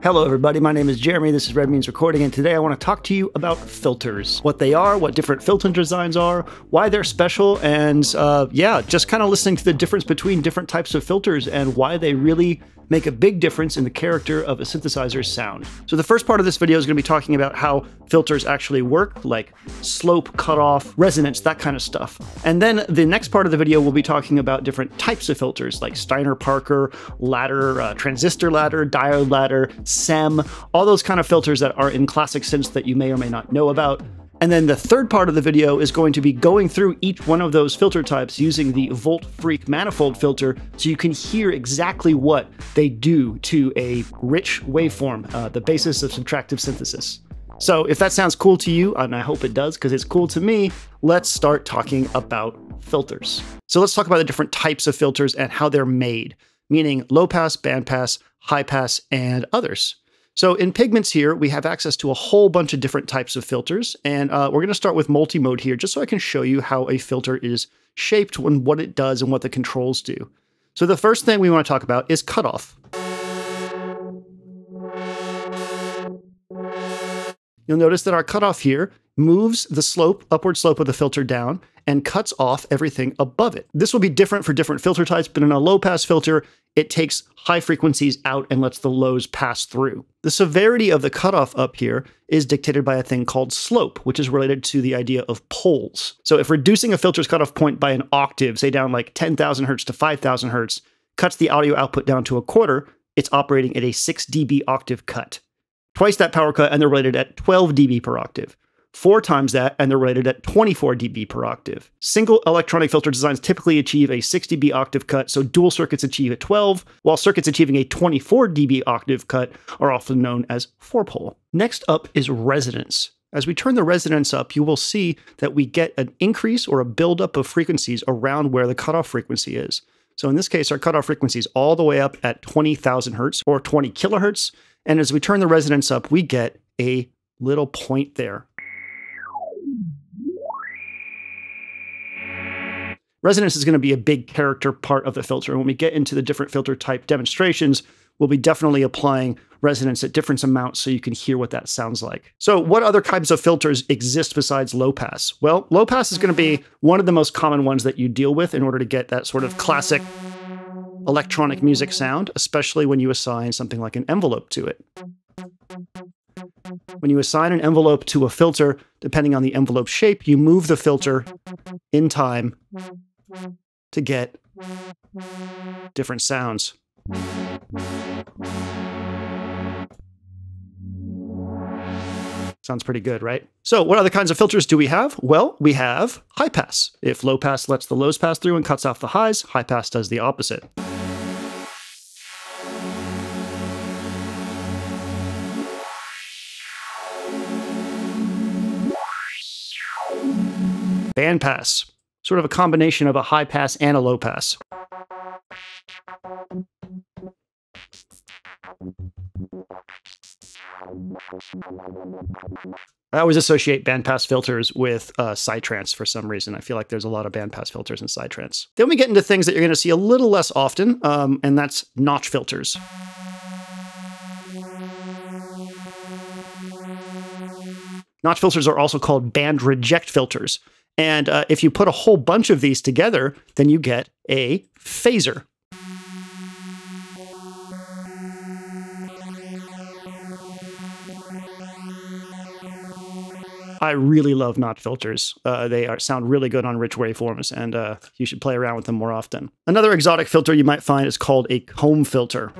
Hello, everybody. My name is Jeremy. This is Red Means Recording, and today I want to talk to you about filters what they are, what different filter designs are, why they're special, and uh, yeah, just kind of listening to the difference between different types of filters and why they really make a big difference in the character of a synthesizer's sound. So, the first part of this video is going to be talking about how filters actually work, like slope, cutoff, resonance, that kind of stuff. And then the next part of the video, we'll be talking about different types of filters, like Steiner Parker, ladder, uh, transistor ladder, diode ladder, SEM, all those kind of filters that are in classic synths that you may or may not know about. And then the third part of the video is going to be going through each one of those filter types using the Vult Freak manifold filter so you can hear exactly what they do to a rich waveform, uh, the basis of subtractive synthesis. So if that sounds cool to you, and I hope it does because it's cool to me, let's start talking about filters. So let's talk about the different types of filters and how they're made, meaning low pass, band pass, high pass, and others. So in Pigments here, we have access to a whole bunch of different types of filters, and uh, we're going to start with multi-mode here, just so I can show you how a filter is shaped and what it does and what the controls do. So the first thing we want to talk about is cutoff. You'll notice that our cutoff here moves the slope, upward slope of the filter down, and cuts off everything above it. This will be different for different filter types, but in a low pass filter, it takes high frequencies out and lets the lows pass through. The severity of the cutoff up here is dictated by a thing called slope, which is related to the idea of poles. So if reducing a filter's cutoff point by an octave, say down like 10,000 hertz to 5,000 hertz, cuts the audio output down to a quarter, it's operating at a 6 dB octave cut. Twice that power cut, and they're rated at 12 dB per octave four times that, and they're rated at 24 dB per octave. Single electronic filter designs typically achieve a 6 dB octave cut, so dual circuits achieve a 12, while circuits achieving a 24 dB octave cut are often known as four pole. Next up is resonance. As we turn the resonance up, you will see that we get an increase or a buildup of frequencies around where the cutoff frequency is. So in this case, our cutoff frequency is all the way up at 20,000 hertz or 20 kilohertz. And as we turn the resonance up, we get a little point there. Resonance is going to be a big character part of the filter. And when we get into the different filter type demonstrations, we'll be definitely applying resonance at different amounts so you can hear what that sounds like. So what other types of filters exist besides low pass? Well, low pass is going to be mm-hmm. one of the most common ones that you deal with in order to get that sort of classic electronic music sound, especially when you assign something like an envelope to it. When you assign an envelope to a filter, depending on the envelope shape, you move the filter in time to get different sounds. Sounds pretty good, right? So what other kinds of filters do we have? Well, we have high pass. If low pass lets the lows pass through and cuts off the highs, high pass does the opposite. Bandpass, sort of a combination of a high pass and a low pass. I always associate bandpass filters with uh, Psytrance for some reason. I feel like there's a lot of bandpass filters in Psytrance. Then we get into things that you're going to see a little less often, um, and that's notch filters. Notch filters are also called band reject filters. And uh, if you put a whole bunch of these together, then you get a phaser. I really love notch filters. Uh, they are, sound really good on rich waveforms, and uh, you should play around with them more often. Another exotic filter you might find is called a comb filter.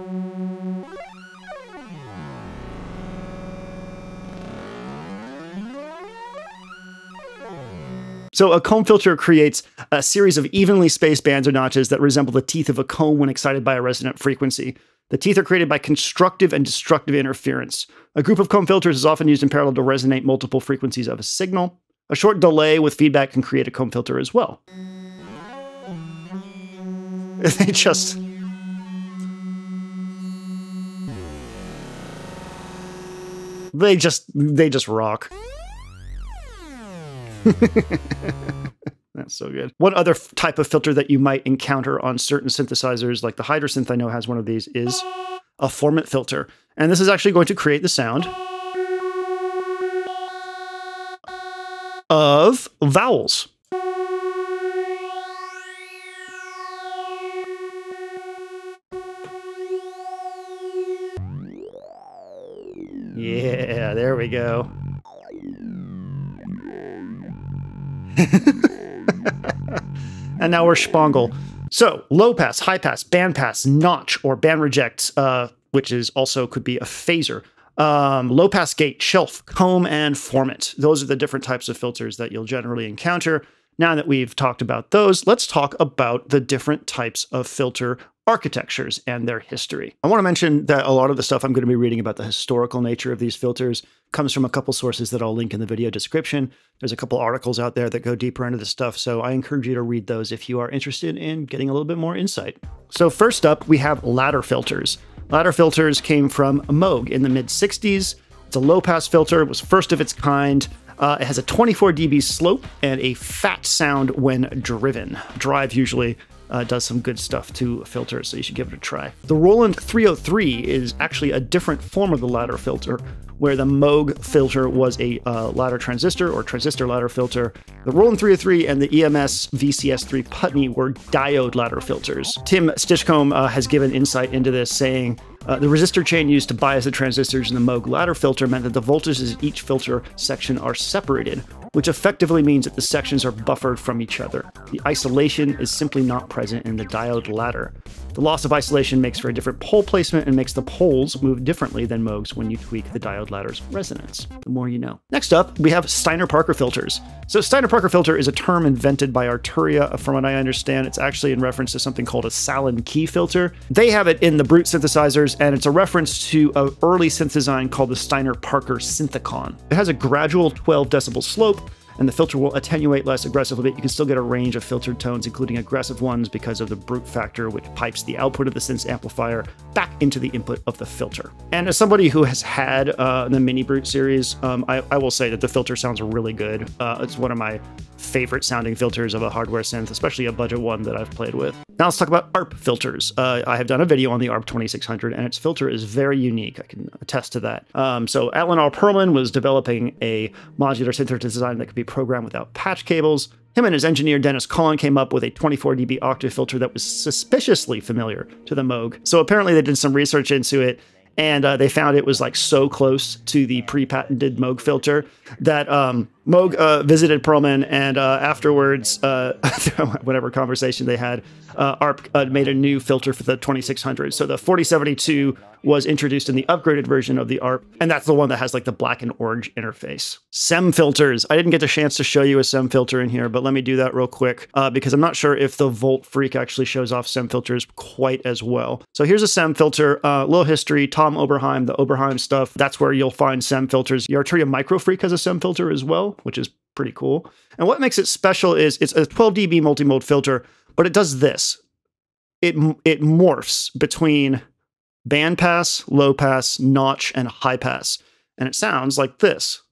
So a comb filter creates a series of evenly spaced bands or notches that resemble the teeth of a comb when excited by a resonant frequency. The teeth are created by constructive and destructive interference. A group of comb filters is often used in parallel to resonate multiple frequencies of a signal. A short delay with feedback can create a comb filter as well. They just... They just, they just rock. That's so good. One other type of filter that you might encounter on certain synthesizers, like the Hydrasynth I know has one of these, is a formant filter. And this is actually going to create the sound of vowels. Yeah, there we go. and now we're spangle. So low pass, high pass, band pass, notch, or band reject, uh, which is also could be a phaser. Um, low pass gate, shelf, comb, and formant. Those are the different types of filters that you'll generally encounter. Now that we've talked about those, let's talk about the different types of filter architectures and their history. I want to mention that a lot of the stuff I'm going to be reading about the historical nature of these filters comes from a couple sources that I'll link in the video description. There's a couple articles out there that go deeper into this stuff, so I encourage you to read those if you are interested in getting a little bit more insight. So first up, we have ladder filters. Ladder filters came from Moog in the mid 60s. It's a low pass filter, it was first of its kind. Uh, it has a 24 dB slope and a fat sound when driven. Drive usually uh, does some good stuff to filters, so you should give it a try. The Roland 303 is actually a different form of the ladder filter, where the Moog filter was a uh, ladder transistor or transistor ladder filter. The Roland 303 and the EMS VCS3 Putney were diode ladder filters. Tim Stinchcombe uh, has given insight into this, saying, uh, the resistor chain used to bias the transistors in the Moog ladder filter meant that the voltages in each filter section are separated, which effectively means that the sections are buffered from each other. The isolation is simply not present in the diode ladder. The loss of isolation makes for a different pole placement and makes the poles move differently than Moog's when you tweak the diode ladder's resonance. The more you know. Next up, we have Steiner-Parker filters. So Steiner-Parker filter is a term invented by Arturia. Uh, from what I understand, it's actually in reference to something called a Sallen-Key filter. They have it in the Brute synthesizers, and it's a reference to an early synth design called the Steiner-Parker Synthacon. It has a gradual 12 decibel slope, and the filter will attenuate less aggressively, but you can still get a range of filtered tones, including aggressive ones because of the brute factor, which pipes the output of the synth amplifier back into the input of the filter. And as somebody who has had uh, the Mini Brute series, um, I, I, will say that the filter sounds really good. Uh, it's one of my favorite sounding filters of a hardware synth, especially a budget one that I've played with. Now let's talk about ARP filters. Uh, I have done a video on the ARP 2600, and its filter is very unique. I can attest to that. Um, so Alan R. Perlman was developing a modular synth design that could be programmed without patch cables. Him and his engineer Dennis Colin came up with a 24 dB octave filter that was suspiciously familiar to the Moog. So apparently they did some research into it and uh, they found it was like so close to the pre-patented Moog filter that um, Moog uh, visited Perlman, and uh, afterwards, uh, whatever conversation they had, uh, ARP uh, made a new filter for the 2600. So the 4072 was introduced in the upgraded version of the ARP, and that's the one that has like the black and orange interface. SEM filters. I didn't get the chance to show you a SEM filter in here, but let me do that real quick uh, because I'm not sure if the Vult Freak actually shows off SEM filters quite as well. So here's a SEM filter, uh, little history, Tom Oberheim, the Oberheim stuff. That's where you'll find SEM filters. The Arturia Micro Freak has a SEM filter as well, which is pretty cool. And what makes it special is it's a 12 dB multimode filter, but it does this. It it morphs between bandpass, low pass, notch, and high pass. And it sounds like this.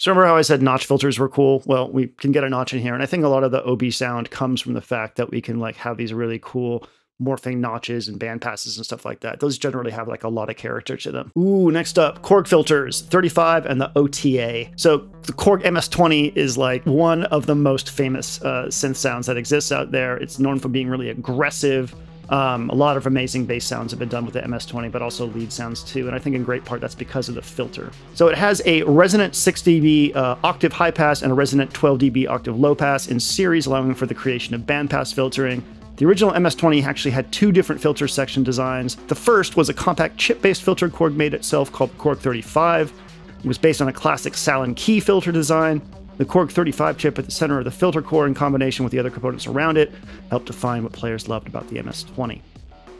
So remember how I said notch filters were cool? Well, we can get a notch in here. And I think a lot of the OB sound comes from the fact that we can like have these really cool morphing notches and band passes and stuff like that. Those generally have like a lot of character to them. Ooh, next up, Korg filters, 35 and the OTA. So the Korg MS-20 is like one of the most famous uh, synth sounds that exists out there. It's known for being really aggressive, um, a lot of amazing bass sounds have been done with the MS-20, but also lead sounds too. And I think in great part that's because of the filter. So it has a resonant 6 dB uh, octave high pass and a resonant 12 dB octave low pass in series, allowing for the creation of bandpass filtering. The original MS-20 actually had two different filter section designs. The first was a compact chip-based filter Korg made itself called Korg 35. It was based on a classic Sallen-Key filter design. The Korg 35 chip at the center of the filter core in combination with the other components around it helped define what players loved about the MS-20.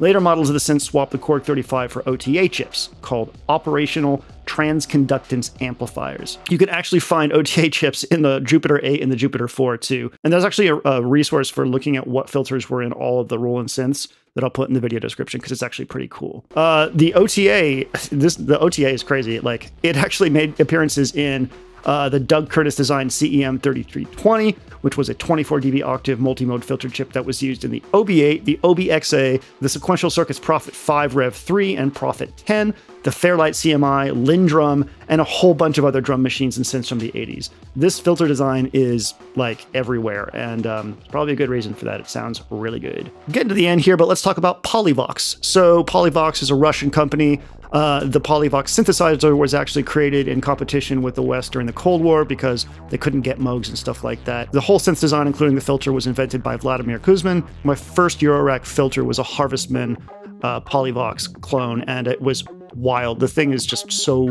Later models of the synth swapped the Korg 35 for OTA chips, called Operational Transconductance Amplifiers. You can actually find OTA chips in the Jupiter 8 and the Jupiter 4 too. And there's actually a, a resource for looking at what filters were in all of the Roland synths that I'll put in the video description because it's actually pretty cool. Uh, the OTA, this the OTA is crazy. Like it actually made appearances in uh, the Doug Curtis designed CEM 3320, which was a 24 dB octave multi-mode filter chip that was used in the OB8, the OBXA, the Sequential Circuits Prophet 5 Rev 3 and Prophet 10, the Fairlight CMI, LinnDrum, and a whole bunch of other drum machines and synths from the 80s. This filter design is like everywhere, and um, probably a good reason for that. It sounds really good. Getting to the end here, but let's talk about Polivoks. So Polivoks is a Russian company uh, the Polivoks synthesizer was actually created in competition with the West during the Cold War because they couldn't get Moogs and stuff like that. The whole synth design, including the filter, was invented by Vladimir Kuzmin. My first Eurorack filter was a Harvestman uh, Polivoks clone, and it was wild. The thing is just so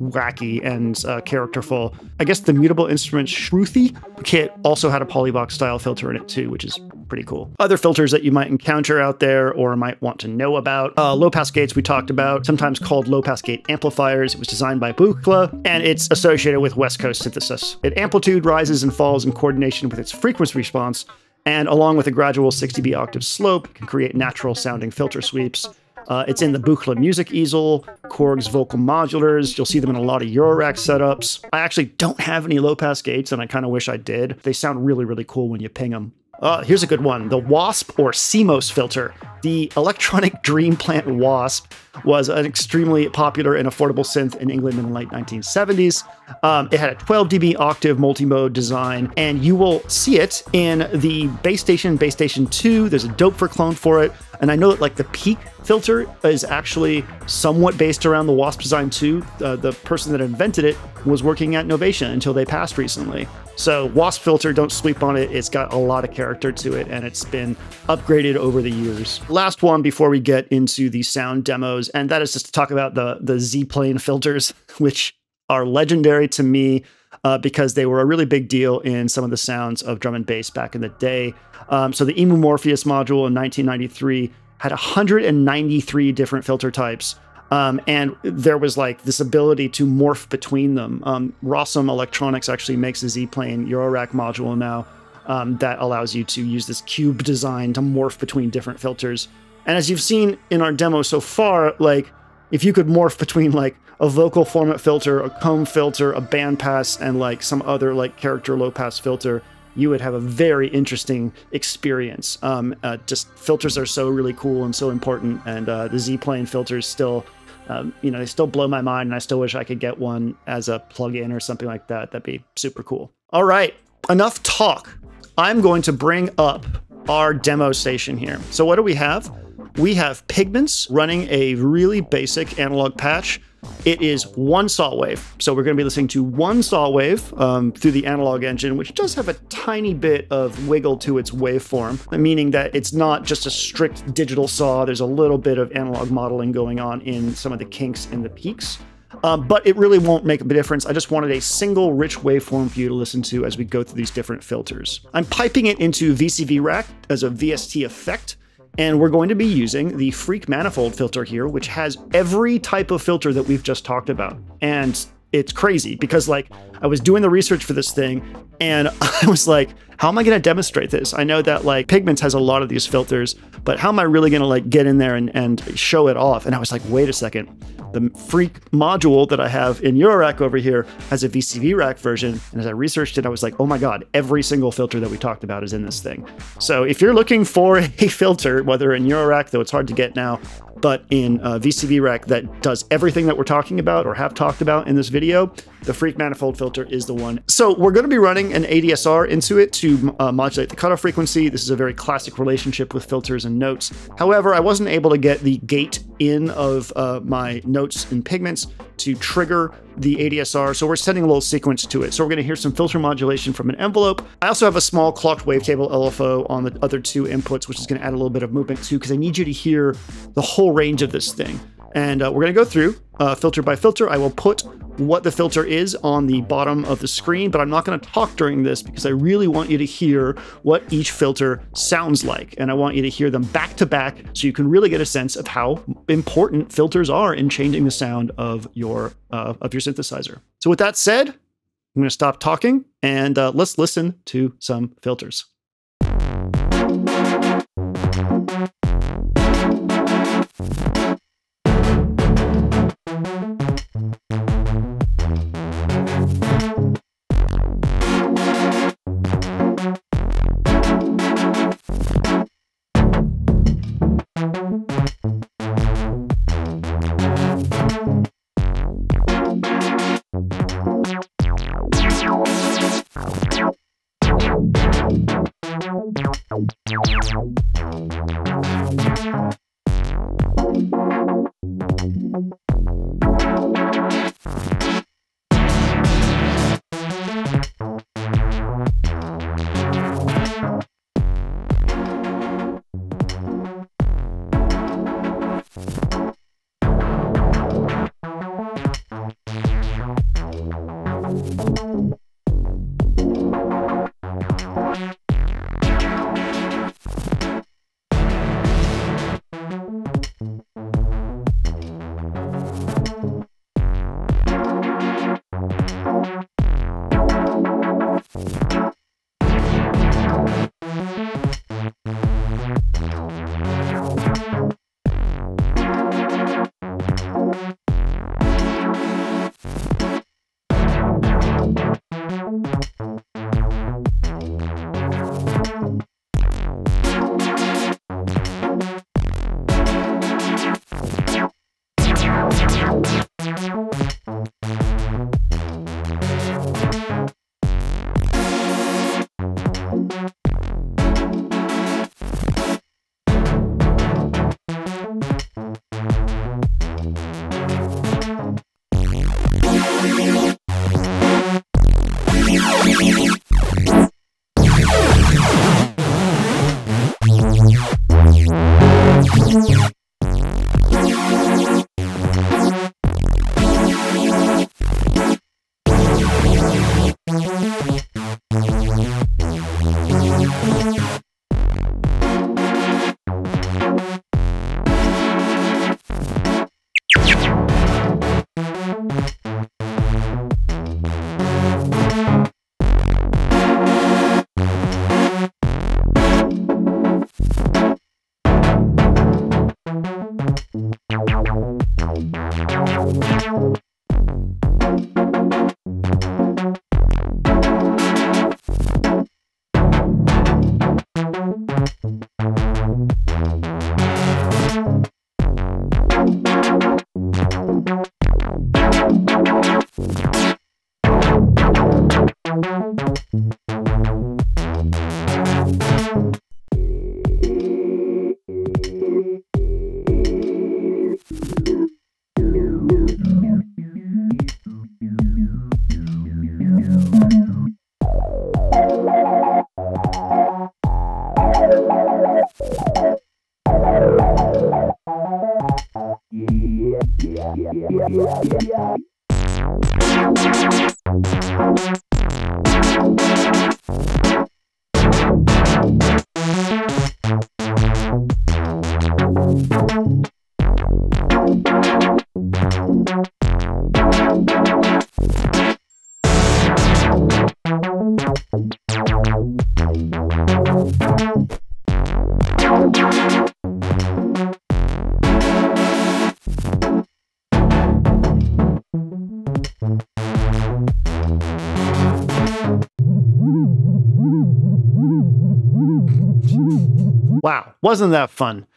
wacky and uh, characterful. I guess the mutable instrument Shruthi kit also had a Polivoks style filter in it too, which is pretty cool. Other filters that you might encounter out there or might want to know about. Uh, low pass gates we talked about, sometimes called low pass gate amplifiers. It was designed by Buchla and it's associated with West Coast synthesis. It amplitude rises and falls in coordination with its frequency response and along with a gradual 60 dB octave slope, can create natural sounding filter sweeps. Uh, it's in the Buchla Music Easel, Korg's Volca Modulars. You'll see them in a lot of Eurorack setups. I actually don't have any low pass gates, and I kind of wish I did. They sound really, really cool when you ping them. Uh, here's a good one the WASP or CMOS filter. The Electronic Dream Plant WASP was an extremely popular and affordable synth in England in the late 1970s. Um, it had a 12 dB octave multi-mode design, and you will see it in the Bass Station, Bass Station 2. There's a Doepfer clone for it, and I know that like the peak filter is actually somewhat based around the Wasp design too. Uh, the person that invented it was working at Novation until they passed recently. So Wasp filter, don't sleep on it. It's got a lot of character to it, and it's been upgraded over the years. Last one before we get into the sound demos, and that is just to talk about the the Z plane filters, which are legendary to me uh, because they were a really big deal in some of the sounds of drum and bass back in the day. Um, so the EMU Morpheus module in 1993 had 193 different filter types. Um, and there was like this ability to morph between them. Um, Rossum Electronics actually makes a Z-Plane Eurorack module now um, that allows you to use this cube design to morph between different filters. And as you've seen in our demo so far, like if you could morph between like a vocal formant filter, a comb filter, a bandpass, and like some other like character low pass filter, you would have a very interesting experience. Um, uh, just filters are so really cool and so important, and uh, the Z plane filters still, um, you know, they still blow my mind, and I still wish I could get one as a plug-in or something like that. That'd be super cool. All right, enough talk. I'm going to bring up our demo station here. So what do we have? We have Pigments running a really basic analog patch. It is one saw wave. So we're going to be listening to one saw wave um, through the analog engine, which does have a tiny bit of wiggle to its waveform, meaning that it's not just a strict digital saw. There's a little bit of analog modeling going on in some of the kinks in the peaks. Um, but it really won't make a difference. I just wanted a single rich waveform for you to listen to as we go through these different filters. I'm piping it into VCV Rack as a VST effect. And we're going to be using the Freak Manifold filter here, which has every type of filter that we've just talked about. And it's crazy because like I was doing the research for this thing and I was like, how am I going to demonstrate this? I know that like Pigments has a lot of these filters, but how am I really going to like get in there and, and show it off? And I was like, wait a second. The freak module that I have in Eurorack over here has a VCV rack version. And as I researched it, I was like, oh my God, every single filter that we talked about is in this thing. So if you're looking for a filter, whether in Eurorack, though it's hard to get now, but in uh, VCV Rack that does everything that we're talking about or have talked about in this video, the freak Manifold filter is the one. So we're going to be running an ADSR into it to uh, modulate the cutoff frequency. This is a very classic relationship with filters and notes. However, I wasn't able to get the gate in of uh, my notes and pigments to trigger the ADSR, so we're sending a little sequence to it. So we're going to hear some filter modulation from an envelope. I also have a small clocked wavetable LFO on the other two inputs, which is going to add a little bit of movement too, because I need you to hear the whole range of this thing. And uh, we're going to go through uh, filter by filter. I will put what the filter is on the bottom of the screen, but I'm not going to talk during this because I really want you to hear what each filter sounds like. And I want you to hear them back to back so you can really get a sense of how important filters are in changing the sound of your, uh, of your synthesizer. So with that said, I'm going to stop talking and uh, let's listen to some filters. Wow, wasn't that fun?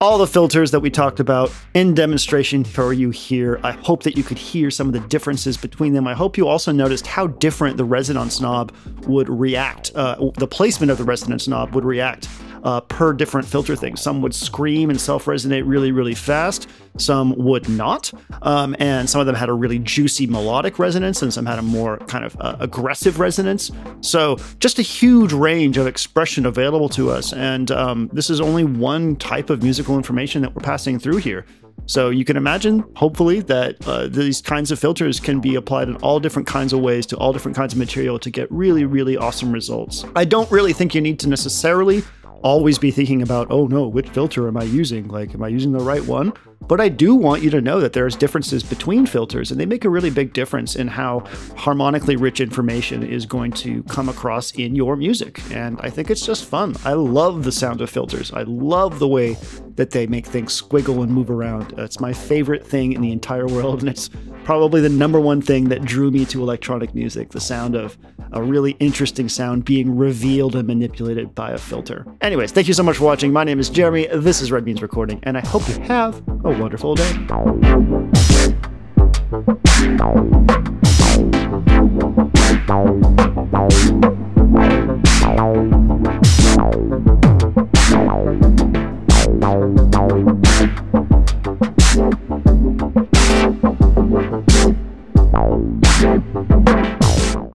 all the filters that we talked about in demonstration for you here. I hope that you could hear some of the differences between them. I hope you also noticed how different the resonance knob would react, uh, the placement of the resonance knob would react uh, per different filter things. Some would scream and self resonate really, really fast, some would not. Um, and some of them had a really juicy melodic resonance, and some had a more kind of uh, aggressive resonance. So, just a huge range of expression available to us. And um, this is only one type of musical information that we're passing through here. So you can imagine, hopefully, that uh, these kinds of filters can be applied in all different kinds of ways to all different kinds of material to get really, really awesome results. I don't really think you need to necessarily always be thinking about, oh no, which filter am I using? Like, am I using the right one? But I do want you to know that there's differences between filters, and they make a really big difference in how harmonically rich information is going to come across in your music. And I think it's just fun. I love the sound of filters. I love the way that they make things squiggle and move around. It's my favorite thing in the entire world, and it's probably the number one thing that drew me to electronic music the sound of a really interesting sound being revealed and manipulated by a filter. Anyways, thank you so much for watching. My name is Jeremy. This is Red Means Recording, and I hope you have a wonderful day.